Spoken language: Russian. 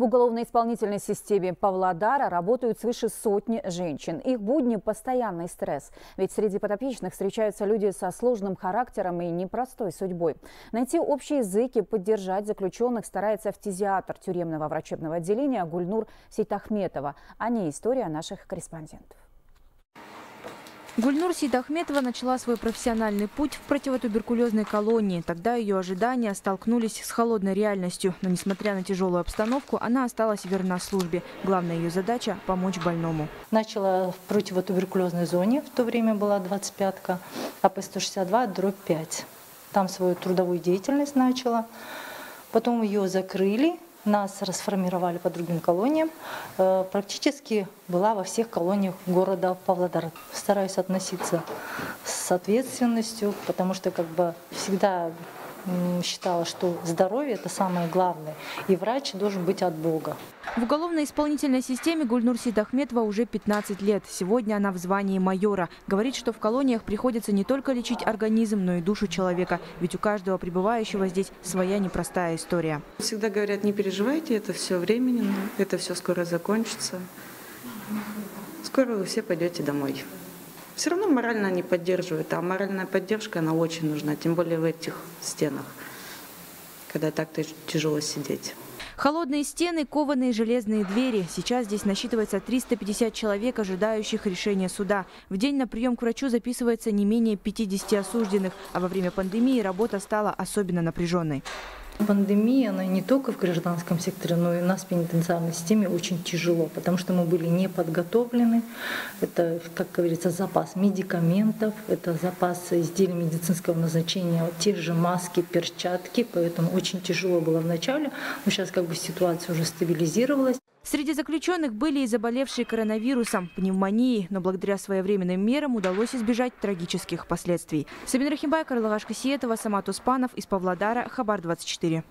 В уголовно-исполнительной системе Павлодара работают свыше сотни женщин. Их будни – постоянный стресс. Ведь среди подопечных встречаются люди со сложным характером и непростой судьбой. Найти общий язык и поддержать заключенных старается фтизиатр тюремного врачебного отделения Гульнур Сейтахметова. О ней история наших корреспондентов. Гульнур Сидахметова начала свой профессиональный путь в противотуберкулезной колонии. Тогда ее ожидания столкнулись с холодной реальностью. Но несмотря на тяжелую обстановку, она осталась верна службе. Главная ее задача – помочь больному. Начала в противотуберкулезной зоне, в то время была 25-ка, АП-162, дробь 5. Там свою трудовую деятельность начала. Потом ее закрыли, нас расформировали по другим колониям. Э, практически была во всех колониях города Павлодар. Стараюсь относиться с ответственностью, потому что как бы всегда считала, что здоровье – это самое главное, и врач должен быть от Бога. В уголовно-исполнительной системе Гульнур Сидахметова уже 15 лет. Сегодня она в звании майора. Говорит, что в колониях приходится не только лечить организм, но и душу человека. Ведь у каждого пребывающего здесь своя непростая история. Всегда говорят, не переживайте, это все временно, это все скоро закончится. Скоро вы все пойдете домой все равно морально не поддерживают, а моральная поддержка, она очень нужна, тем более в этих стенах, когда так тяжело сидеть. Холодные стены, кованые железные двери. Сейчас здесь насчитывается 350 человек, ожидающих решения суда. В день на прием к врачу записывается не менее 50 осужденных, а во время пандемии работа стала особенно напряженной. Пандемия, она не только в гражданском секторе, но и у нас в пенитенциарной системе очень тяжело, потому что мы были не подготовлены. Это, как говорится, запас медикаментов, это запас изделий медицинского назначения, вот те же маски, перчатки, поэтому очень тяжело было вначале, но сейчас как бы ситуация уже стабилизировалась. Среди заключенных были и заболевшие коронавирусом, пневмонией, но благодаря своевременным мерам удалось избежать трагических последствий. Сабин Рахимбай, Карлагаш Кассиетова, Самат Успанов из Павлодара, Хабар 24.